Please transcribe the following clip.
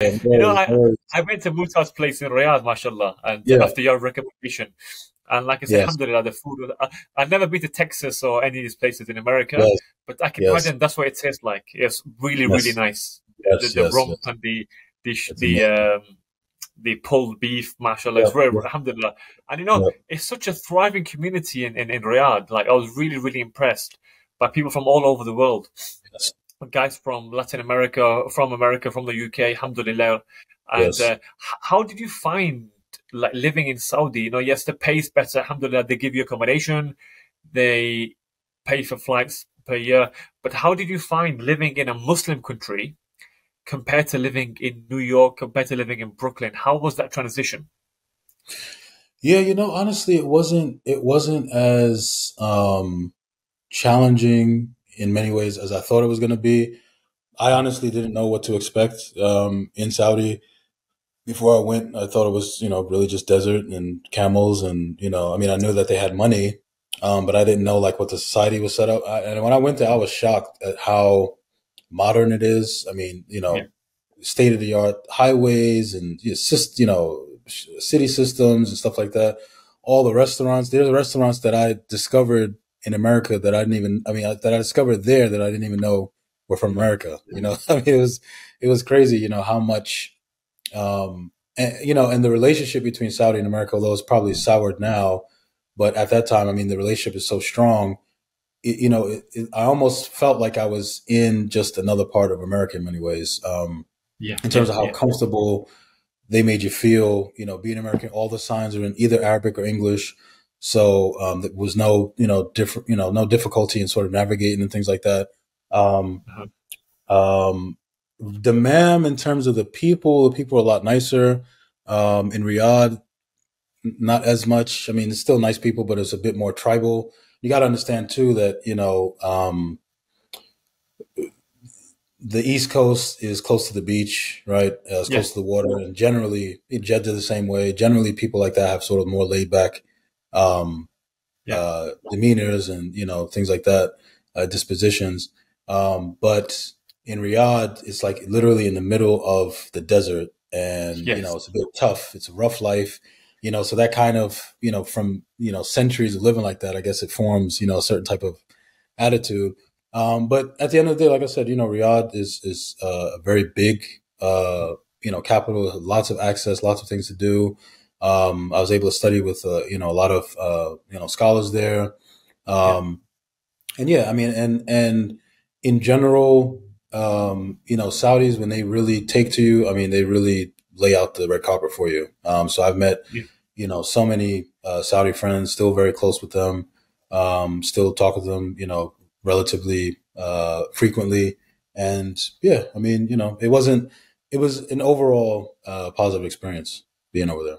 you know, I, I went to Muta's place in Riyadh, mashallah, and yeah. after your recommendation. And like I said, yes. alhamdulillah, the food, I, have never been to Texas or any of these places in America, yes. but I can imagine that's what it tastes like. It's really, really nice. the, the rump and the, the, the, um, the pulled beef, mashallah, yeah, it's very, alhamdulillah. And you know, it's such a thriving community in, in, in Riyadh. Like, I was really, really impressed by people from all over the world. Guys from Latin America, from America, from the UK, alhamdulillah. And yes. uh, how did you find like living in Saudi? You know, yes, the pay is better, alhamdulillah. They give you accommodation, they pay for flights per year. But how did you find living in a Muslim country compared to living in New York, compared to living in Brooklyn? How was that transition? Yeah, you know, honestly, it wasn't. It wasn't as um, challenging in many ways as I thought it was going to be. I honestly didn't know what to expect um, in Saudi. Before I went, I thought it was, you know, really just desert and camels, and you know, I mean, I knew that they had money, um, but I didn't know like what the society was set up. I, and when I went there, I was shocked at how modern it is. I mean, you know, yeah. state of the art highways and just, you know, city systems and stuff like that. All the restaurants, there's restaurants that I discovered in America that I didn't even, I mean, that I discovered there that I didn't even know were from America. You know, I mean, it was, it was crazy, you know, how much, um, and, you know, and the relationship between Saudi and America, although it's probably soured now, but at that time, I mean, the relationship is so strong. It, you know, it, it, I almost felt like I was in just another part of America in many ways. Um, yeah. In terms yeah, of how yeah. comfortable they made you feel, you know, being American, all the signs are in either Arabic or English. So um, there was no, you know, different, you know, no difficulty in sort of navigating and things like that. Um, uh-huh. um, Dammam, in terms of the people, the people are a lot nicer. Um, in Riyadh, not as much. I mean, it's still nice people, but it's a bit more tribal. You got to understand too that you know um, the East Coast is close to the beach, right? Uh, it's close to the water, and generally, Jeddah the same way. Generally, people like that have sort of more laid back um, yeah. uh, demeanors and you know things like that, uh, dispositions. Um, but in Riyadh, it's like literally in the middle of the desert, and yes. you know it's a bit tough. It's a rough life, you know. So that kind of you know from you know centuries of living like that, I guess it forms you know a certain type of attitude. Um, but at the end of the day, like I said, you know, Riyadh is is uh, a very big uh, you know capital, lots of access, lots of things to do. Um, I was able to study with uh, you know a lot of uh, you know scholars there, um, yeah. and yeah, I mean, and and in general, um, you know, Saudis when they really take to you, I mean, they really lay out the red carpet for you. Um, so I've met yeah. you know so many uh, Saudi friends, still very close with them, um, still talk with them, you know, relatively uh, frequently, and yeah, I mean, you know, it wasn't. It was an overall uh, positive experience being over there.